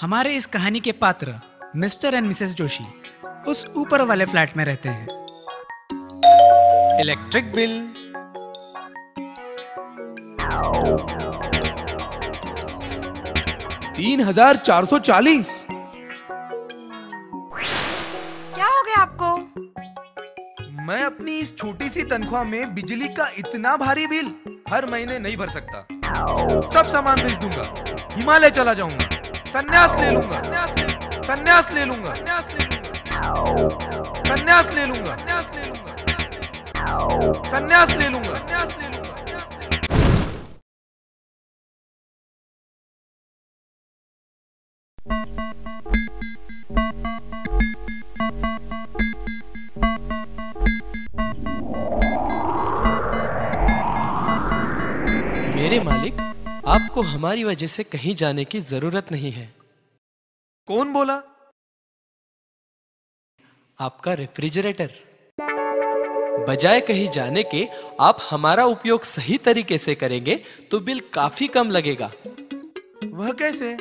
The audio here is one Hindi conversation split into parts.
हमारे इस कहानी के पात्र मिस्टर एंड मिसेस जोशी उस ऊपर वाले फ्लैट में रहते हैं। Electric bill. तीन हज़ार चार सौ चालीस। क्या हो गया आपको? मैं अपनी इस छोटी सी तनख्वाह में बिजली का इतना भारी बिल हर महीने नहीं भर सकता। सब सामान बेच दूँगा। हिमालय चला जाऊँगा। संन्यास ले लूँगा संन्यास ले लूँगा संन्यास ले लूँगा। संन्यास ले लूँगा। संन्यास ले लूँगा। संन्यास ले लूँगा। मेरे मालिक आपको हमारी वजह से कहीं जाने की ज़रूरत नहीं है। कौन बोला? आपका रेफ्रिजरेटर। बजाय कहीं जाने के आप हमारा उपयोग सही तरीके से करेंगे तो बिल काफ़ी कम लगेगा। वह कैसे?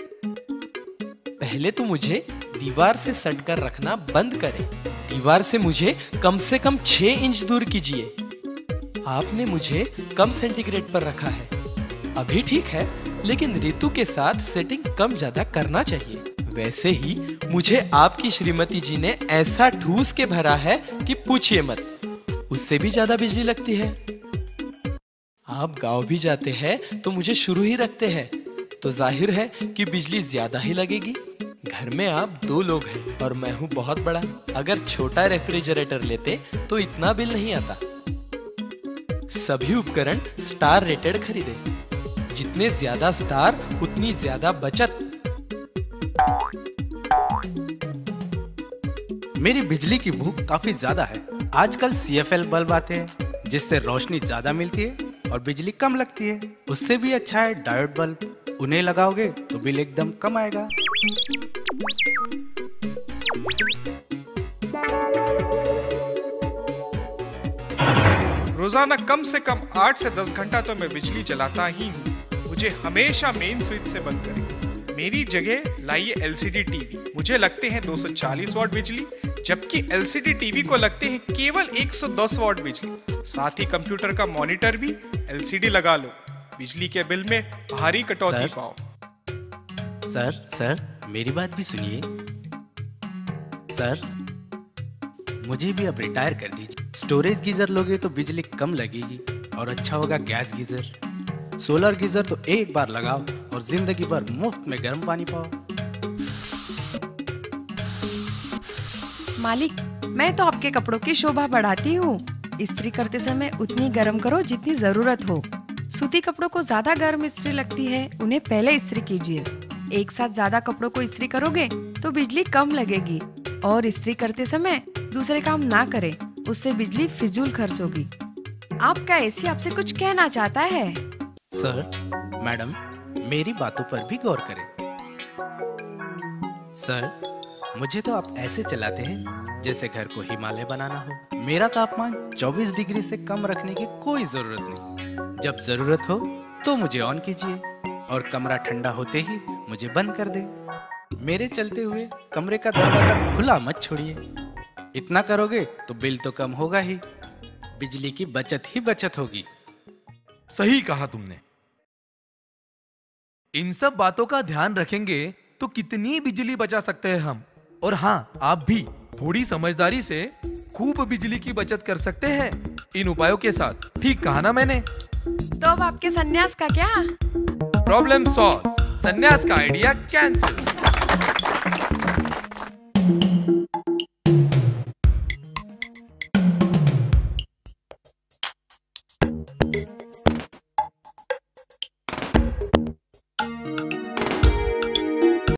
पहले तो मुझे दीवार से सट कर रखना बंद करें। दीवार से मुझे कम से कम छह इंच दूर कीजिए। आपने मुझे कम सेंटीग्रेड पर रखा है। अभी ठीक है, लेकिन ऋतु के साथ सेटिंग कम ज़्यादा करना चाहिए। वैसे ही मुझे आपकी श्रीमती जी ने ऐसा ठूस के भरा है कि पूछिए मत, उससे भी ज़्यादा बिजली लगती है। आप गाँव भी जाते हैं तो मुझे शुरू ही रखते हैं। तो ज़ाहिर है कि बिजली ज़्यादा ही लगेगी। घर में आप दो लोग हैं और मैं हूँ बहुत बड़ा। अगर छोटा रेफ्रिजरेटर लेते तो इतना बिल नहीं आता। सभी उपकरण स्टार रेटेड खरीदे। जितने ज़्यादा स्टार उतनी ज़्यादा बचत। मेरी बिजली की भूख काफ़ी ज़्यादा है। आजकल सी एफ़ एल बल्ब आते हैं जिससे रोशनी ज़्यादा मिलती है और बिजली कम लगती है। उससे भी अच्छा है डायोड बल्ब। उन्हें लगाओगे तो बिल एकदम कम आएगा। रोज़ाना कम से कम आठ से दस घंटा तो मैं बिजली चलाता ही हूँ। मुझे हमेशा मेन स्विच से बंद करें। मेरी जगह लाइए एलसीडी टीवी मुझे लगते हैं 240 वॉट बिजली जबकि एलसीडी टीवी को लगते हैं केवल 110 वॉट बिजली। साथ ही कंप्यूटर का मॉनिटर भी एलसीडी लगा लो। बिजली के बिल में भारी कटौती पाओ। सर सर मेरी बात भी सुनिए। सर मुझे भी अब रिटायर कर दीजिए। स्टोरेज गीजर लोगे तो बिजली कम लगेगी और अच्छा होगा गैस गीजर। सोलर गीजर तो एक बार लगाओ और ज़िंदगी भर मुफ़्त में गर्म पानी पाओ। मालिक, मैं तो आपके कपड़ों की शोभा बढ़ाती हूँ। इस्त्री करते समय उतनी गर्म करो जितनी ज़रूरत हो। सूती कपड़ों को ज़्यादा गर्म इस्त्री लगती है, उन्हें पहले इस्त्री कीजिए। एक साथ ज़्यादा कपड़ों को इस्त्री करोगे तो बिजली कम लगेगी और इस्त्री करते समय दूसरे काम ना करें, उससे बिजली फिजूल खर्च होगी। आपका एसी आपसे कुछ कहना चाहता है? सर, मैडम, मेरी बातों पर भी गौर करें। सर, मुझे तो आप ऐसे चलाते हैं जैसे घर को हिमालय बनाना हो। मेरा तापमान 24 डिग्री से कम रखने की कोई ज़रूरत नहीं। जब ज़रूरत हो तो मुझे ऑन कीजिए और कमरा ठंडा होते ही मुझे बंद कर दे। मेरे चलते हुए कमरे का दरवाज़ा खुला मत छोड़िए। इतना करोगे तो बिल तो कम होगा ही। बिजली की बचत ही बचत होगी। सही कहा तुमने। इन सब बातों का ध्यान रखेंगे तो कितनी बिजली बचा सकते हैं हम? और हाँ आप भी थोड़ी समझदारी से खूब बिजली की बचत कर सकते हैं इन उपायों के साथ। ठीक कहा ना मैंने? तो अब आपके संन्यास का क्या? प्रॉब्लम सॉल्व संन्यास का आइडिया कैंसिल